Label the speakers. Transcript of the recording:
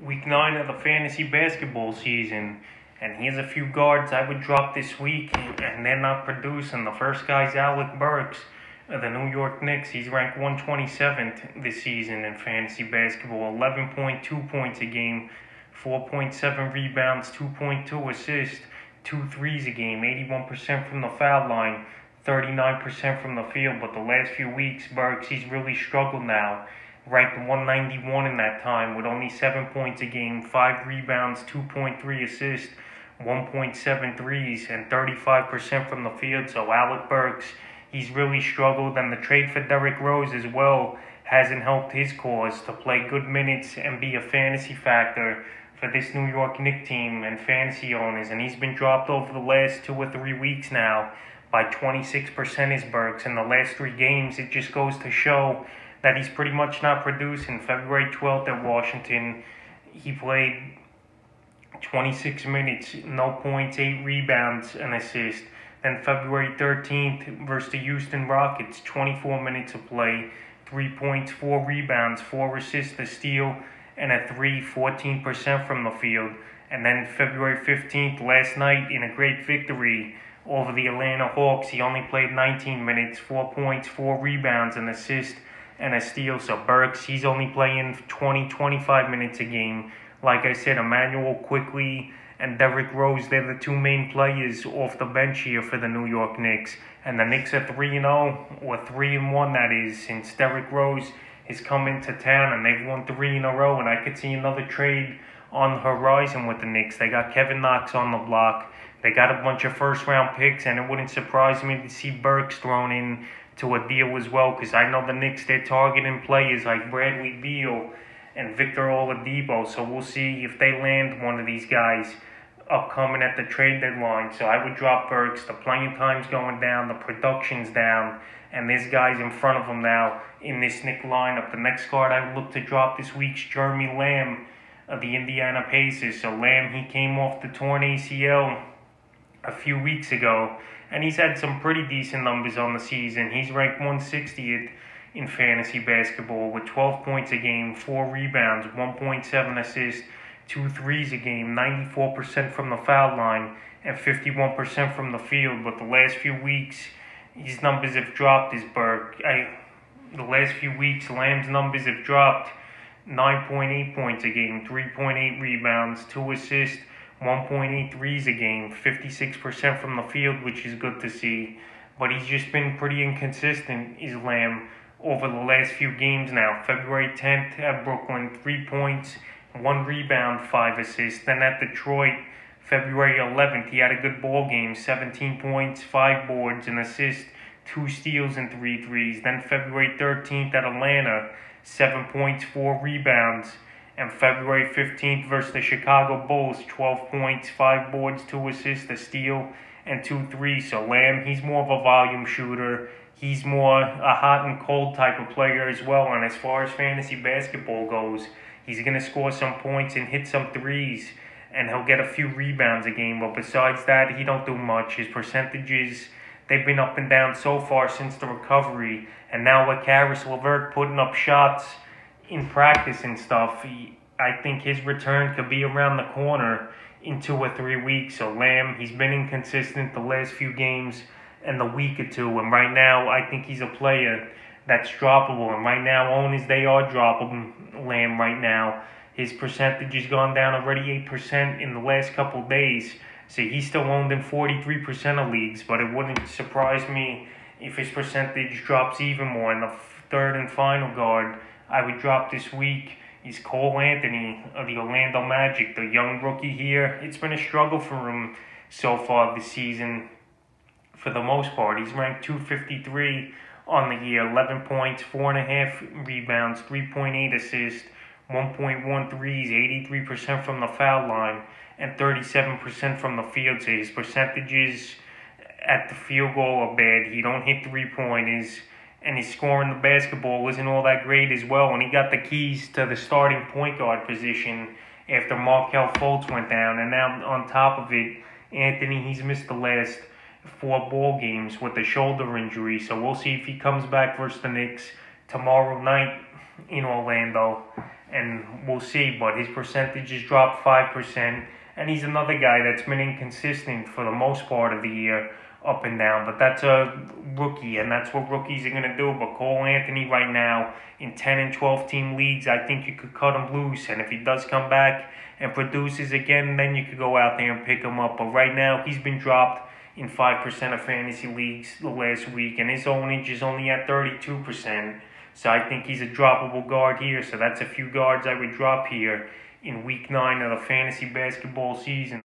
Speaker 1: week nine of the fantasy basketball season. And here's a few guards I would drop this week, and they're not producing. The first guy's Alec Burks of the New York Knicks. He's ranked 127th this season in fantasy basketball. 11.2 points a game, 4.7 rebounds, 2.2 assists, two threes a game, 81% from the foul line, 39% from the field. But the last few weeks, Burks, he's really struggled now ranked 191 in that time with only 7 points a game, 5 rebounds, 2.3 assists, 1.7 threes, and 35% from the field. So Alec Burks, he's really struggled, and the trade for Derrick Rose as well hasn't helped his cause to play good minutes and be a fantasy factor for this New York Knicks team and fantasy owners. And he's been dropped over the last two or three weeks now by 26% is Burks in the last three games. It just goes to show that he's pretty much not producing. February 12th at Washington, he played 26 minutes, no points, 8 rebounds, and assist. Then February 13th versus the Houston Rockets, 24 minutes of play, 3 points, 4 rebounds, 4 assists, a steal, and a 3, 14% from the field. And then February 15th, last night, in a great victory over the Atlanta Hawks, he only played 19 minutes, 4 points, 4 rebounds, and assist and a steal. So Burks, he's only playing 20, 25 minutes a game. Like I said, Immanuel Quickley and Derrick Rose, they're the two main players off the bench here for the New York Knicks. And the Knicks are 3 0, or 3 and 1 that is, since Derrick Rose has come into town and they've won 3 in a row. And I could see another trade on the horizon with the Knicks. They got Kevin Knox on the block. They got a bunch of first round picks, and it wouldn't surprise me to see Burks thrown in to a deal as well because I know the Knicks they're targeting players like Bradley Beal and Victor Oladipo. So we'll see if they land one of these guys upcoming at the trade deadline. So I would drop Burks. The playing time's going down, the production's down, and this guy's in front of him now in this Knick lineup. The next card I would look to drop this week's Jeremy Lamb of the Indiana Pacers. So Lamb he came off the torn ACL a few weeks ago and he's had some pretty decent numbers on the season. He's ranked 160th in fantasy basketball with 12 points a game, 4 rebounds, 1.7 assists, 2 threes a game, 94% from the foul line, and 51% from the field. But the last few weeks, his numbers have dropped, his Burke. I, the last few weeks, Lamb's numbers have dropped 9.8 points a game, 3.8 rebounds, 2 assists, 1.83s a game, 56% from the field, which is good to see. But he's just been pretty inconsistent, is Lamb, over the last few games now. February 10th at Brooklyn, 3 points, 1 rebound, 5 assists. Then at Detroit, February 11th, he had a good ball game, 17 points, 5 boards, an assist, 2 steals, and 3 threes. Then February 13th at Atlanta, 7 points, 4 rebounds and February 15th versus the Chicago Bulls, 12 points, 5 boards, 2 assists, a steal, and 2 threes. So Lamb, he's more of a volume shooter. He's more a hot and cold type of player as well. And as far as fantasy basketball goes, he's going to score some points and hit some threes. And he'll get a few rebounds a game. But besides that, he don't do much. His percentages, they've been up and down so far since the recovery. And now with Caris LeVert putting up shots – in practice and stuff, he, I think his return could be around the corner in two or three weeks. So Lamb, he's been inconsistent the last few games and the week or two. And right now, I think he's a player that's droppable. And right now, owners, they are droppable Lamb right now. His percentage has gone down already 8% in the last couple days. So he's still owned in 43% of leagues. But it wouldn't surprise me if his percentage drops even more in the third and final guard I would drop this week is Cole Anthony of the Orlando Magic, the young rookie here. It's been a struggle for him so far this season for the most part. He's ranked 253 on the year, 11 points, 4.5 rebounds, 3.8 assists, 1.1 threes, 83% from the foul line, and 37% from the field. So his percentages at the field goal are bad. He don't hit three pointers and his scoring the basketball wasn't all that great as well. And he got the keys to the starting point guard position after Markelle Fultz went down. And now on top of it, Anthony, he's missed the last four ball games with a shoulder injury. So we'll see if he comes back versus the Knicks tomorrow night in Orlando, and we'll see. But his percentage has dropped five percent, and he's another guy that's been inconsistent for the most part of the year, up and down. But that's a rookie, and that's what rookies are gonna do. But Cole Anthony right now in ten and twelve team leagues, I think you could cut him loose, and if he does come back and produces again, then you could go out there and pick him up. But right now, he's been dropped in 5% of fantasy leagues the last week, and his ownage is only at 32%. So I think he's a droppable guard here. So that's a few guards I would drop here in week nine of the fantasy basketball season.